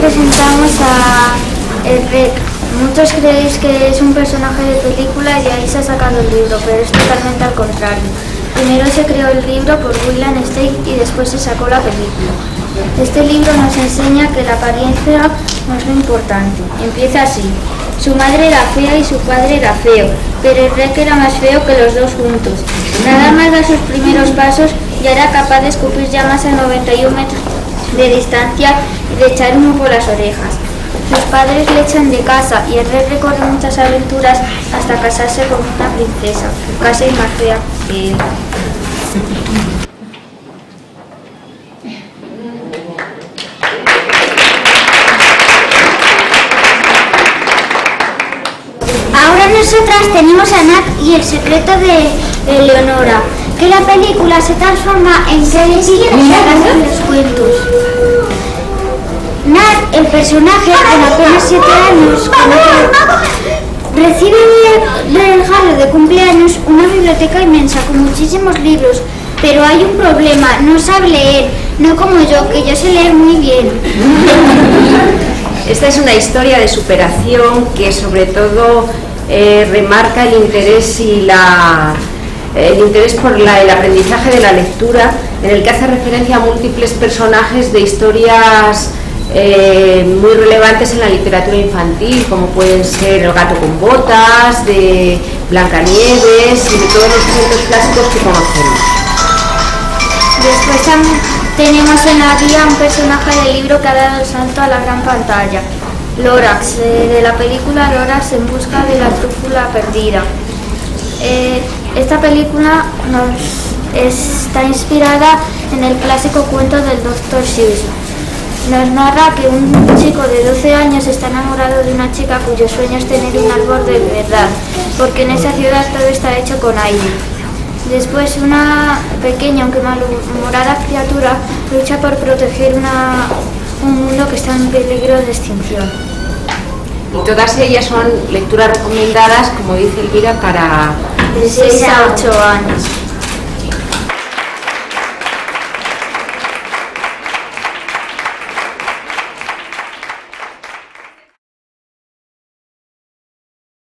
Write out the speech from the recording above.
presentamos a el Rec. Muchos creéis que es un personaje de película y ahí se ha sacado el libro, pero es totalmente al contrario. Primero se creó el libro por William Stein y después se sacó la película. Este libro nos enseña que la apariencia no es lo importante. Empieza así. Su madre era fea y su padre era feo, pero el Rec era más feo que los dos juntos. Nada más da sus primeros pasos y era capaz de escupir llamas a 91 metros de distancia de echar por las orejas. Sus padres le echan de casa y el rey recorre muchas aventuras hasta casarse con una princesa, casi más fea que él. Ahora nosotras tenemos a Nat y el secreto de Eleonora, que la película se transforma en series y los cuentos. El personaje con apenas 7 años, recibe de regalo de cumpleaños una biblioteca inmensa con muchísimos libros, pero hay un problema, no sabe leer, no como yo, que yo sé leer muy bien. Esta es una historia de superación que sobre todo eh, remarca el interés y la, el interés por la- el aprendizaje de la lectura, en el que hace referencia a múltiples personajes de historias eh, muy relevantes en la literatura infantil, como pueden ser El gato con botas, de Blancanieves y de todos los cuentos clásicos que conocemos. Después tam- tenemos en la guía un personaje del libro que ha dado el salto a la gran pantalla. Lorax, eh, de la película Lorax en busca de la trúfula perdida. Eh, esta película está inspirada en el clásico cuento del Dr. Seuss. Nos narra que un chico de 12 años está enamorado de una chica cuyo sueño es tener un árbol de verdad, porque en esa ciudad todo está hecho con aire. Después una pequeña aunque malhumorada criatura lucha por proteger una- un mundo que está en peligro de extinción. Y todas ellas son lecturas recomendadas, como dice Elvira, para De 6 a 8 años.